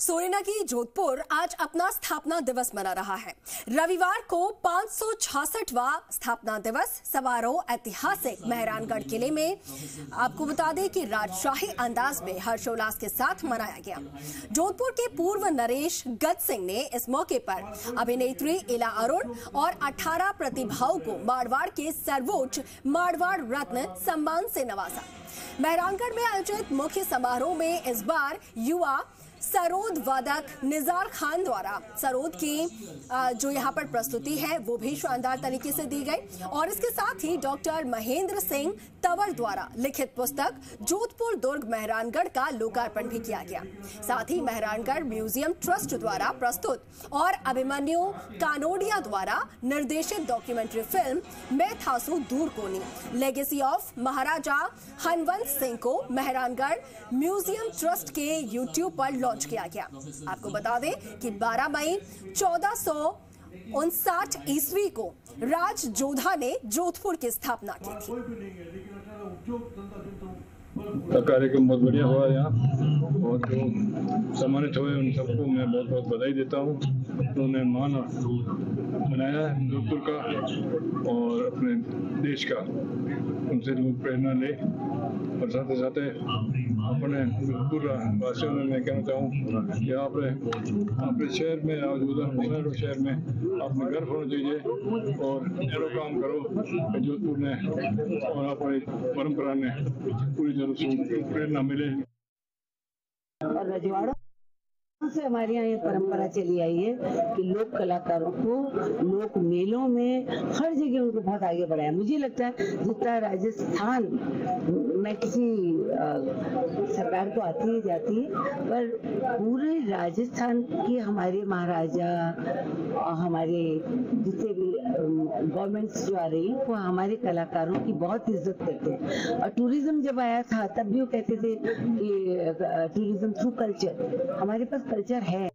सोरेना की जोधपुर आज अपना स्थापना दिवस मना रहा है। रविवार को पाँच स्थापना दिवस समारोह ऐतिहासिक मेहरानगढ़ किले में आपको बता दें कि राजशाही अंदाज में हर्षोल्लास के साथ मनाया गया। जोधपुर के पूर्व नरेश गज सिंह ने इस मौके पर अभिनेत्री इला अरुण और 18 प्रतिभाओं को मारवाड़ के सर्वोच्च मारवाड़ रत्न सम्मान से नवाजा। मेहरानगढ़ में आयोजित मुख्य समारोह में इस बार युवा सरोद वादक निजार खान द्वारा। सरोद की जो यहाँ पर प्रस्तुति है, वो भी शानदार तरीके से दी गई। और इसके साथ ही डॉक्टर महेंद्र सिंह तंवर द्वारा लिखित पुस्तक जोधपुर दुर्ग मेहरानगढ़ का लोकार्पण भी किया गया। साथ ही मेहरानगढ़ म्यूज़ियम ट्रस्ट द्वारा प्रस्तुत और अभिमन्यु कानोडिया द्वारा निर्देशित डॉक्यूमेंट्री फ़िल्म मैं थासू दूर कोनी। लेगेसी ऑफ़ महाराजा हनवंत सिंह को मेहरानगढ़ म्यूज़ियम ट्रस्ट के यूट्यूब पर लॉन्च किया गया। आपको बता दें कि 12 मई चौदह उनसाठ ईस्वी को राज जोधा ने जोधपुर की स्थापना की थी। कार्यक्रम बहुत बढ़िया हुआ यहाँ। और जो सम्मानित हुए उन सबको मैं बहुत बहुत बधाई देता हूँ। उन्होंने मान बनाया जोधपुर का और अपने देश का। उनसे लोग प्रेरणा ले और साथ ही साथ अपने जोधपुर वासियों में मैं कहना चाहूँ कि आप अपने शहर में उधर शहर में अपने घर होना चाहिए और ऐसा काम करो। जोधपुर में और अपनी परंपरा ने पूरी से प्रेरणा मिले। और रजवाड़ों? से हमारे यहाँ ये परंपरा चली आई है कि लोक कलाकारों को लोक मेलों में हर जगह उनको बहुत आगे बढ़ाया। मुझे लगता है जितना राजस्थान, मैं किसी सरकार तो आती ही जाती है, पर पूरे राजस्थान के हमारे महाराजा और हमारे जितने भी गवर्नमेंट्स जो आ रही वो हमारे कलाकारों की बहुत इज़्ज़त करते हैं। और टूरिज़्म जब आया था, तब भी वो कहते थे कि टूरिज़्म थ्रू कल्चर हमारे पास कल्चर है।